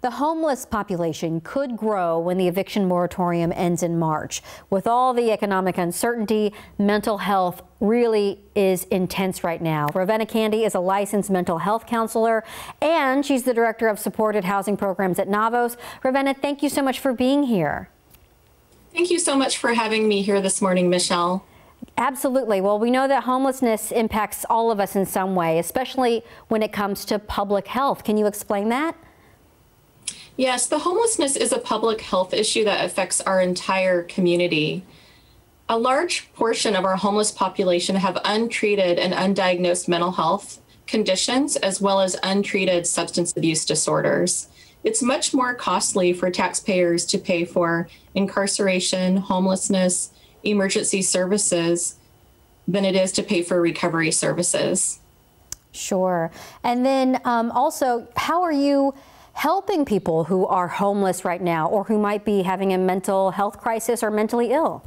The homeless population could grow when the eviction moratorium ends in March. With all the economic uncertainty, mental health really is intense right now. Ravenna Candy is a licensed mental health counselor and she's the director of supported housing programs at Navos. Ravenna, thank you so much for being here. Thank you so much for having me here this morning, Michelle. Absolutely. Well, we know that homelessness impacts all of us in some way, especially when it comes to public health. Can you explain that? Yes, the homelessness is a public health issue that affects our entire community. A large portion of our homeless population have untreated and undiagnosed mental health conditions, as well as untreated substance abuse disorders. It's much more costly for taxpayers to pay for incarceration, homelessness, emergency services than it is to pay for recovery services. Sure. And then um, also, how are you? Helping people who are homeless right now or who might be having a mental health crisis or mentally ill?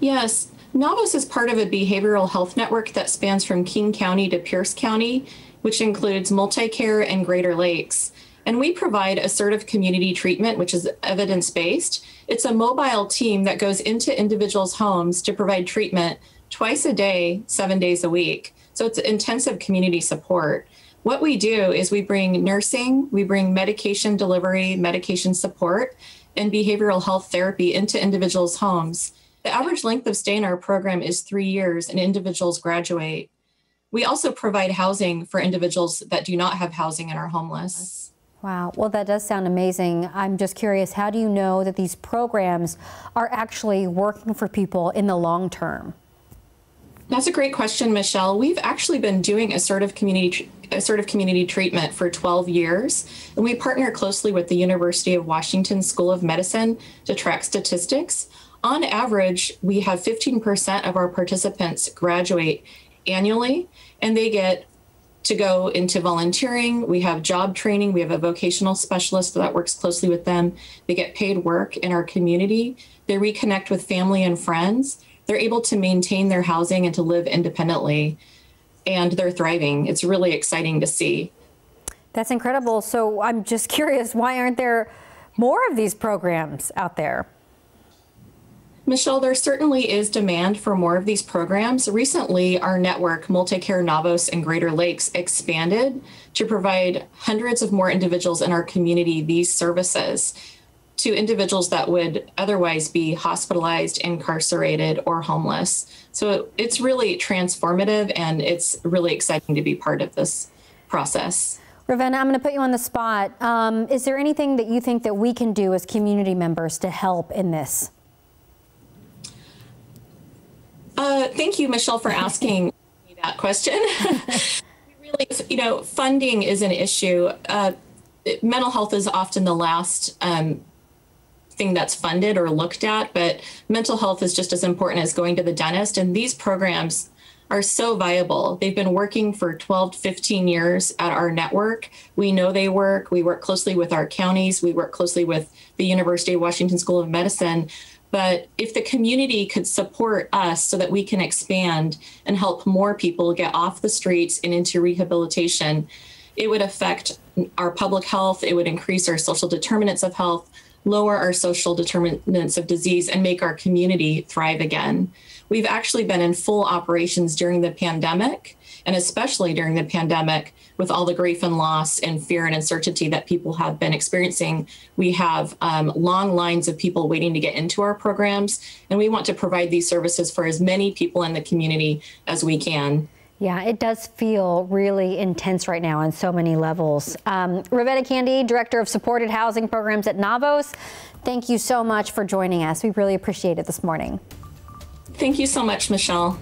Yes, Navos is part of a behavioral health network that spans from King County to Pierce County, which includes MultiCare and Greater Lakes. And we provide assertive community treatment, which is evidence based. It's a mobile team that goes into individuals' homes to provide treatment twice a day, seven days a week. So it's intensive community support. What we do is we bring nursing, we bring medication delivery, medication support, and behavioral health therapy into individuals' homes. The average length of stay in our program is three years, and individuals graduate. We also provide housing for individuals that do not have housing and are homeless. Wow, well, that does sound amazing. I'm just curious how do you know that these programs are actually working for people in the long term? That's a great question, Michelle. We've actually been doing assertive community assertive community treatment for 12 years, and we partner closely with the University of Washington School of Medicine to track statistics. On average, we have 15% of our participants graduate annually, and they get to go into volunteering. We have job training. We have a vocational specialist that works closely with them. They get paid work in our community. They reconnect with family and friends they're able to maintain their housing and to live independently and they're thriving. It's really exciting to see. That's incredible. So I'm just curious, why aren't there more of these programs out there? Michelle, there certainly is demand for more of these programs. Recently, our network, MultiCare Navos and Greater Lakes, expanded to provide hundreds of more individuals in our community these services to individuals that would otherwise be hospitalized, incarcerated, or homeless. So it's really transformative and it's really exciting to be part of this process. Ravenna, I'm going to put you on the spot. Um, is there anything that you think that we can do as community members to help in this? Uh, thank you, Michelle, for asking me that question. really, you know, funding is an issue. Uh, mental health is often the last um, thing that's funded or looked at, but mental health is just as important as going to the dentist. And these programs are so viable. They've been working for 12 to 15 years at our network. We know they work. We work closely with our counties. We work closely with the University of Washington School of Medicine. But if the community could support us so that we can expand and help more people get off the streets and into rehabilitation, it would affect our public health. It would increase our social determinants of health, lower our social determinants of disease, and make our community thrive again. We've actually been in full operations during the pandemic, and especially during the pandemic, with all the grief and loss and fear and uncertainty that people have been experiencing. We have um, long lines of people waiting to get into our programs, and we want to provide these services for as many people in the community as we can. Yeah, it does feel really intense right now on so many levels. Um, Ravenna Candy, Director of Supported Housing Programs at Navos, thank you so much for joining us. We really appreciate it this morning. Thank you so much, Michelle.